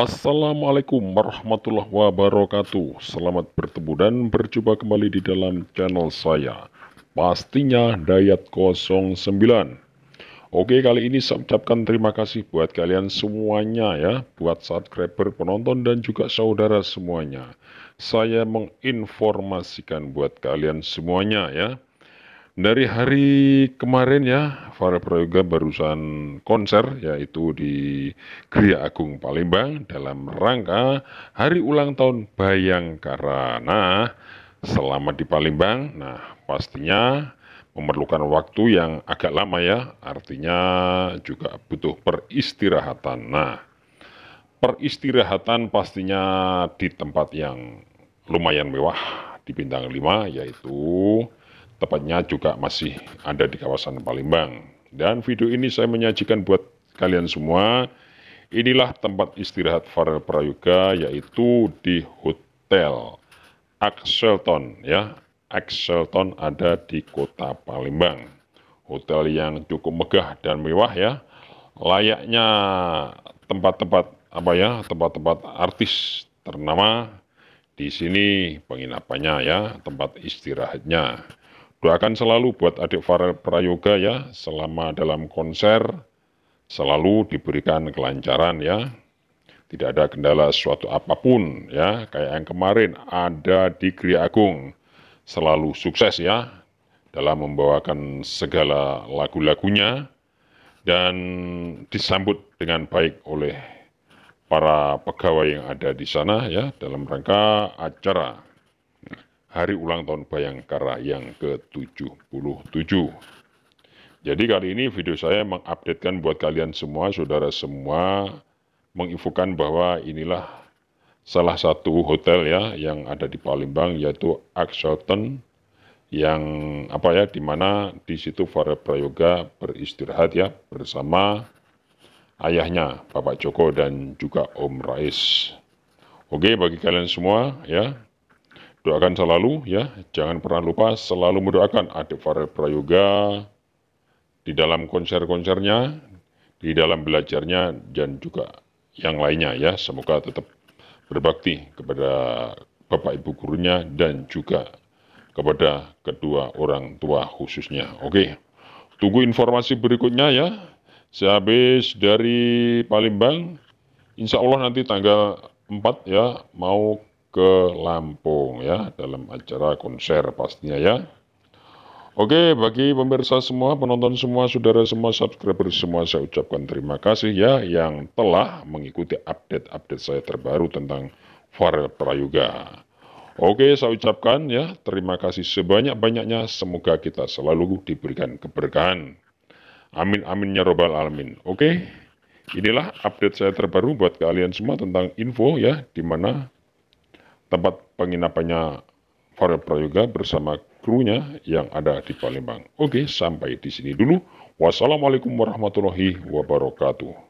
Assalamualaikum warahmatullahi wabarakatuh. Selamat bertemu dan berjumpa kembali di dalam channel saya Pastinya Dayat 09 Oke kali ini saya ucapkan terima kasih buat kalian semuanya ya Buat subscriber, penonton dan juga saudara semuanya. Saya menginformasikan buat kalian semuanya ya dari hari kemarin ya, para prayoga barusan konser yaitu di Gria Agung Palembang dalam rangka hari ulang tahun Bayangkara. Nah, selama di Palembang, nah pastinya memerlukan waktu yang agak lama ya, artinya juga butuh peristirahatan. Nah, peristirahatan pastinya di tempat yang lumayan mewah di bintang 5 yaitu tepatnya juga masih ada di kawasan Palembang. Dan video ini saya menyajikan buat kalian semua. Inilah tempat istirahat Farel Prayoga yaitu di Hotel Axelton ya. Axelton ada di kota Palembang. Hotel yang cukup megah dan mewah ya. Layaknya tempat-tempat apa ya, tempat-tempat artis ternama di sini penginapannya ya, tempat istirahatnya. Doakan selalu buat adik Farel Prayoga ya, selama dalam konser selalu diberikan kelancaran ya. Tidak ada kendala suatu apa pun ya, kayak yang kemarin ada di Gria Agung. Selalu sukses ya dalam membawakan segala lagu-lagunya dan disambut dengan baik oleh para pegawai yang ada di sana ya dalam rangka acara hari ulang tahun Bayangkara yang ke-77. Jadi kali ini video saya mengupdatekan buat kalian semua, saudara semua, menginfokan bahwa inilah salah satu hotel ya yang ada di Palembang yaitu Axelton yang apa ya di mana di situ para prayoga beristirahat ya bersama ayahnya Bapak Joko dan juga Om Rais. Oke bagi kalian semua ya Doakan selalu ya, jangan pernah lupa selalu mendoakan adik Farel Prayoga di dalam konser-konsernya, di dalam belajarnya, dan juga yang lainnya ya. Semoga tetap berbakti kepada Bapak Ibu gurunya dan juga kepada kedua orang tua khususnya. Oke, tunggu informasi berikutnya ya. Sehabis dari Palembang, insya Allah nanti tanggal 4 ya mau ke Lampung ya dalam acara konser pastinya ya. Oke, bagi pemirsa semua, penonton semua, saudara semua, subscriber semua, saya ucapkan terima kasih ya yang telah mengikuti update-update saya terbaru tentang Farel Prayoga. Oke, saya ucapkan ya, terima kasih sebanyak-banyaknya. Semoga kita selalu diberikan keberkahan. Amin, amin, ya robbal alamin. Oke, inilah update saya terbaru buat kalian semua tentang info ya, di mana tempat penginapannya Farel Prayoga bersama krunya yang ada di Palembang. Oke, sampai di sini dulu. Wassalamualaikum warahmatullahi wabarakatuh.